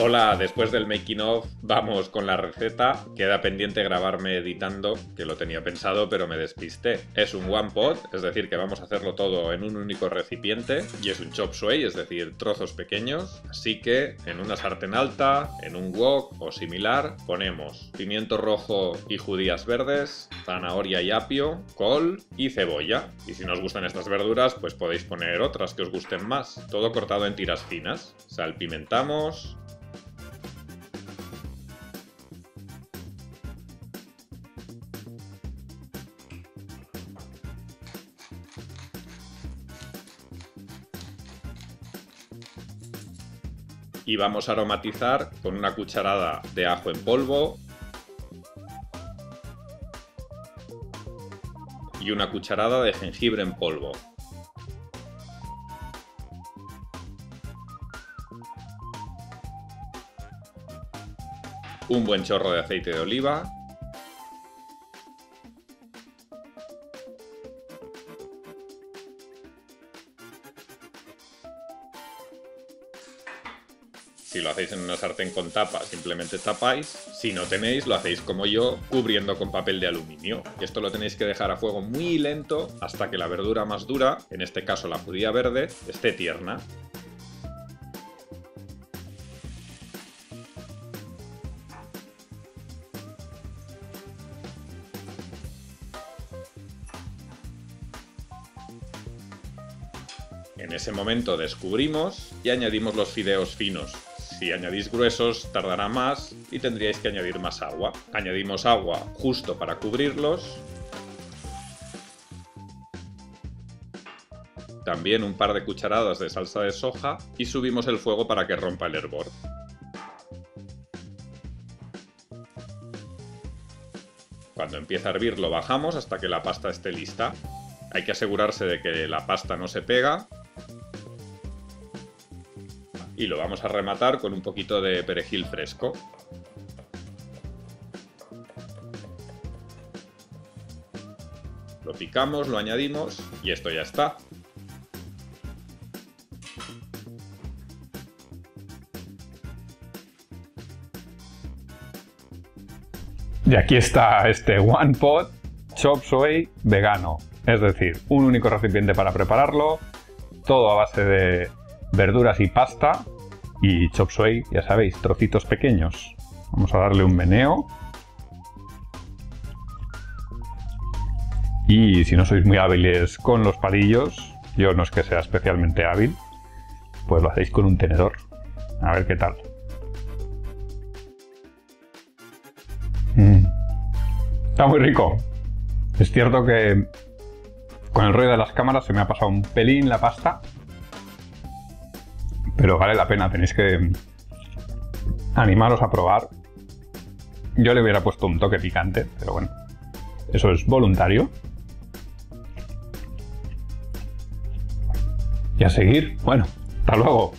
Hola, después del making of vamos con la receta. Queda pendiente grabarme editando, que lo tenía pensado pero me despisté. Es un one pot, es decir que vamos a hacerlo todo en un único recipiente y es un chop suey, es decir, trozos pequeños. Así que en una sartén alta, en un wok o similar, ponemos pimiento rojo y judías verdes, zanahoria y apio, col y cebolla. Y si no os gustan estas verduras, pues podéis poner otras que os gusten más. Todo cortado en tiras finas. Salpimentamos, y vamos a aromatizar con una cucharada de ajo en polvo y una cucharada de jengibre en polvo. Un buen chorro de aceite de oliva Si lo hacéis en una sartén con tapa, simplemente tapáis. Si no tenéis, lo hacéis como yo, cubriendo con papel de aluminio. Esto lo tenéis que dejar a fuego muy lento hasta que la verdura más dura, en este caso la judía verde, esté tierna. En ese momento descubrimos y añadimos los fideos finos. Si añadís gruesos tardará más y tendríais que añadir más agua. Añadimos agua justo para cubrirlos. También un par de cucharadas de salsa de soja y subimos el fuego para que rompa el hervor. Cuando empieza a hervir lo bajamos hasta que la pasta esté lista. Hay que asegurarse de que la pasta no se pega y lo vamos a rematar con un poquito de perejil fresco. Lo picamos, lo añadimos y esto ya está. Y aquí está este One Pot Chop Suey vegano. Es decir, un único recipiente para prepararlo, todo a base de verduras y pasta y chop suey, ya sabéis, trocitos pequeños. Vamos a darle un meneo. Y si no sois muy hábiles con los palillos, yo no es que sea especialmente hábil, pues lo hacéis con un tenedor. A ver qué tal. Mm. Está muy rico. Es cierto que con el ruido de las cámaras se me ha pasado un pelín la pasta, pero vale la pena, tenéis que animaros a probar. Yo le hubiera puesto un toque picante, pero bueno, eso es voluntario. Y a seguir, bueno, hasta luego.